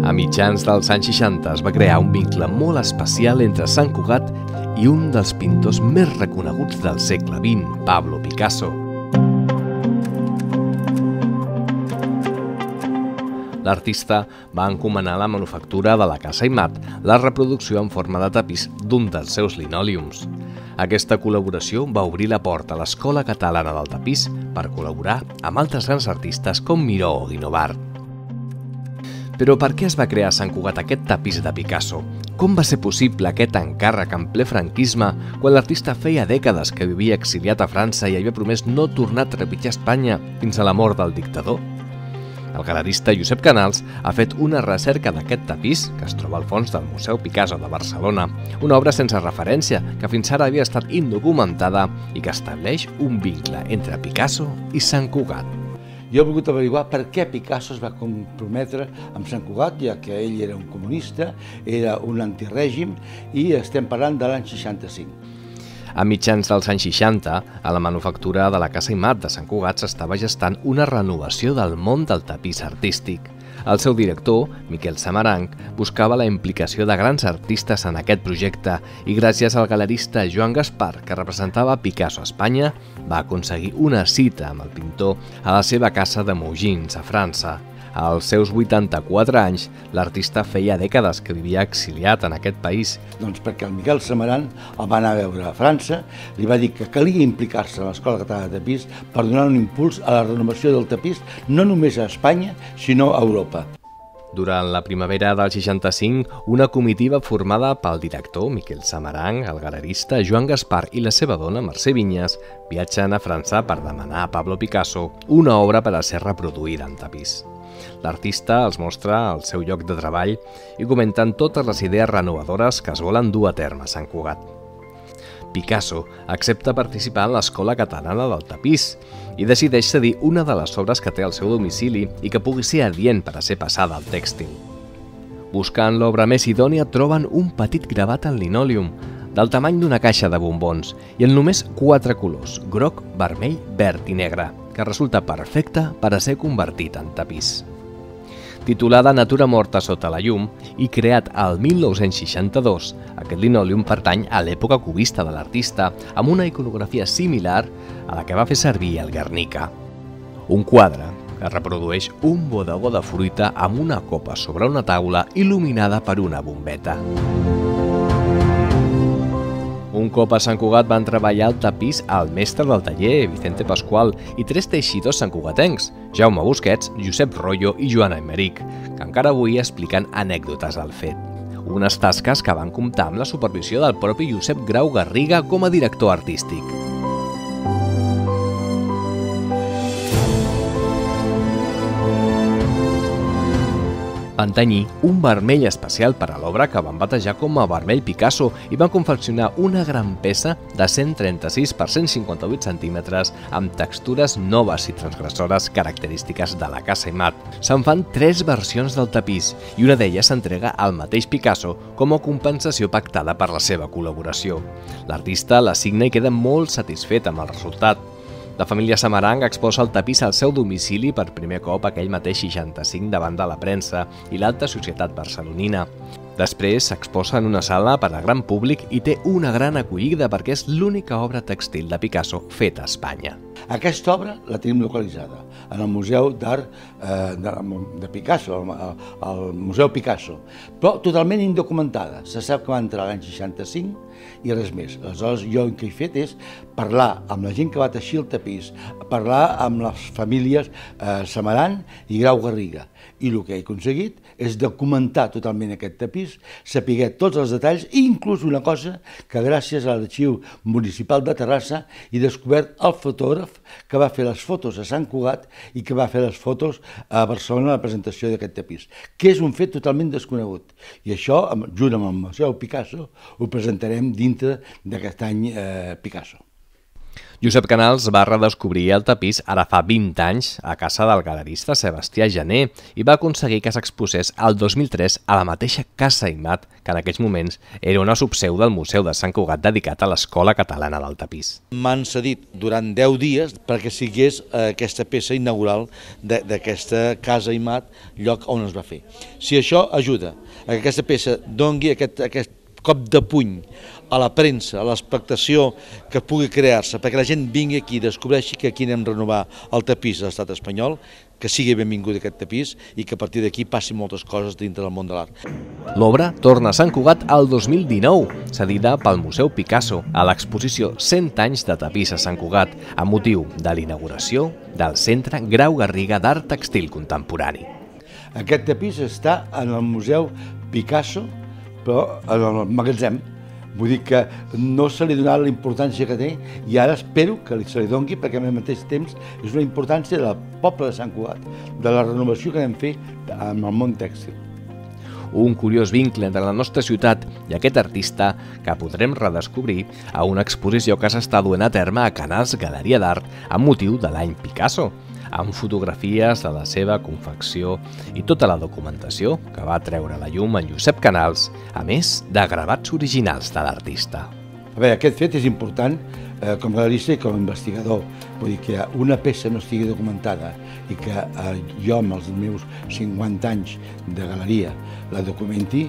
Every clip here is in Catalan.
A mitjans dels anys 60 es va crear un vincle molt especial entre Sant Cugat i un dels pintors més reconeguts del segle XX, Pablo Picasso. L'artista va encomanar la manufactura de la Casa Imat la reproducció en forma de tapís d'un dels seus linòliums. Aquesta col·laboració va obrir la porta a l'Escola Catalana del Tapís per col·laborar amb altres grans artistes com Miró o Guinovart. Però per què es va crear a Sant Cugat aquest tapís de Picasso? Com va ser possible aquest encàrrec en ple franquisme quan l'artista feia dècades que vivia exiliat a França i havia promès no tornar a trepitjar Espanya fins a la mort del dictador? El galerista Josep Canals ha fet una recerca d'aquest tapís que es troba al fons del Museu Picasso de Barcelona, una obra sense referència que fins ara havia estat indocumentada i que estableix un vincle entre Picasso i Sant Cugat. Jo he volgut averiguar per què Picasso es va comprometre amb Sant Cugat, ja que ell era un comunista, era un antirègim, i estem parlant de l'any 65. A mitjans dels anys 60, a la manufactura de la Casa Imat de Sant Cugat s'estava gestant una renovació del món del tapís artístic. El seu director, Miquel Samaranc, buscava la implicació de grans artistes en aquest projecte i gràcies al galerista Joan Gaspar, que representava Picasso a Espanya, va aconseguir una cita amb el pintor a la seva casa de Mougins, a França. Als seus 84 anys, l'artista feia dècades que vivia exiliat en aquest país. Doncs perquè el Miquel Samaran el va anar a veure a França, li va dir que calia implicar-se a l'Escola Catalana de Tapís per donar un impuls a la renovació del tapís no només a Espanya, sinó a Europa. Durant la primavera del 65, una comitiva formada pel director Miquel Samaranc, el galerista Joan Gaspar i la seva dona Mercè Vinyes viatgen a França per demanar a Pablo Picasso una obra per a ser reproduïda en tapís. L'artista els mostra el seu lloc de treball i comenten totes les idees renovadores que es volen dur a terme a Sant Cugat. Picasso accepta participar en l'Escola Catalana del Tapís i decideix cedir una de les obres que té al seu domicili i que pugui ser adient per a ser passada al tèxtil. Buscant l'obra més idònia troben un petit gravat en linòlium, del tamany d'una caixa de bombons i en només quatre colors, groc, vermell, verd i negre, que resulta perfecte per a ser convertit en tapís titulada Natura morta sota la llum i creat al 1962. Aquest linòlium pertany a l'època cubista de l'artista, amb una iconografia similar a la que va fer servir el Guernica. Un quadre que reprodueix un bodegó de fruita amb una copa sobre una taula il·luminada per una bombeta. Cop a Sant Cugat van treballar el tapís al mestre del taller, Vicente Pasqual, i tres teixidors santcugatencs, Jaume Busquets, Josep Rollo i Joana Emeric, que encara avui expliquen anècdotes al fet. Unes tasques que van comptar amb la supervisió del propi Josep Grau Garriga com a director artístic. Van tenir un vermell especial per a l'obra que van batejar com a vermell Picasso i van confeccionar una gran peça de 136 per 158 centímetres amb textures noves i transgressores característiques de la casa Imat. Se'n fan tres versions del tapís i una d'elles s'entrega al mateix Picasso com a compensació pactada per la seva col·laboració. L'artista la signa i queda molt satisfet amb el resultat. La família Samarang exposa el tapís al seu domicili per primer cop aquell mateix 65 davant de la premsa i l'alta societat barcelonina. Després s'exposa en una sala per a gran públic i té una gran acollida perquè és l'única obra textil de Picasso feta a Espanya. Aquesta obra la tenim localitzada en el Museu d'Art eh, de, de Picasso, al, Museu Picasso, però totalment indocumentada. Se sap que va entrar l'any 65 i res més. Aleshores, jo el que he fet és parlar amb la gent que va teixir el tapís, parlar amb les famílies eh, Samaran i Grau Garriga. I el que he aconseguit és documentar totalment aquest tapís, saber tots els detalls, inclús una cosa que gràcies a l'arxiu municipal de Terrassa he descobert el fotògraf que va fer les fotos a Sant Cugat i que va fer les fotos a Barcelona a la presentació d'aquest tapís, que és un fet totalment desconegut. I això, junt amb el Museu Picasso, ho presentarem dintre d'aquest any eh, Picasso. Josep Canals va redescobrir el tapís ara fa 20 anys a casa del galerista Sebastià Jané i va aconseguir que s'exposés el 2003 a la mateixa Casa Imat, que en aquells moments era una subseu del Museu de Sant Cugat dedicat a l'Escola Catalana del Tapís. M'han cedit durant 10 dies perquè sigués eh, aquesta peça inaugural d'aquesta Casa Imat, lloc on es va fer. Si això ajuda a que aquesta peça dongui aquest, aquest cop de puny a la premsa, a l'expectació que pugui crear-se, perquè la gent vingui aquí i descobreixi que aquí anem a renovar el tapís de l'estat espanyol, que sigui benvingut aquest tapís i que a partir d'aquí passin moltes coses dintre del món de l'art. L'obra torna a Sant Cugat al 2019, cedida pel Museu Picasso a l'exposició 100 anys de tapís a Sant Cugat, amb motiu de l'inauguració del Centre Grau Garriga d'Art Textil Contemporani. Aquest tapís està en el Museu Picasso però en el magatzem. Vull dir que no se li donarà la importància que té i ara espero que se li doni perquè al mateix temps és una importància del poble de Sant Cugat, de la renovació que vam fer amb el món tèxtil. Un curiós vincle entre la nostra ciutat i aquest artista que podrem redescobrir a una exposició que s'està duent a terme a Canals Galeria d'Art amb motiu de l'any Picasso, amb fotografies de la seva confecció i tota la documentació que va treure la llum en Josep Canals, a més de gravats originals de l'artista. A veure, aquest fet és important eh, com a galerista i com a investigador. Vull dir que una peça no estigui documentada i que eh, jo amb els meus 50 anys de galeria la documenti,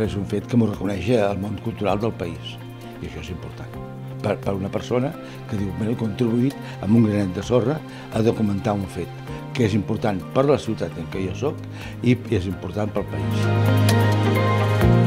és un fet que m'ho reconeix el món cultural del país i això és important per, per una persona que diu que he contribuït amb un granet de sorra a documentar un fet que és important per la ciutat en què jo sóc i és important pel país.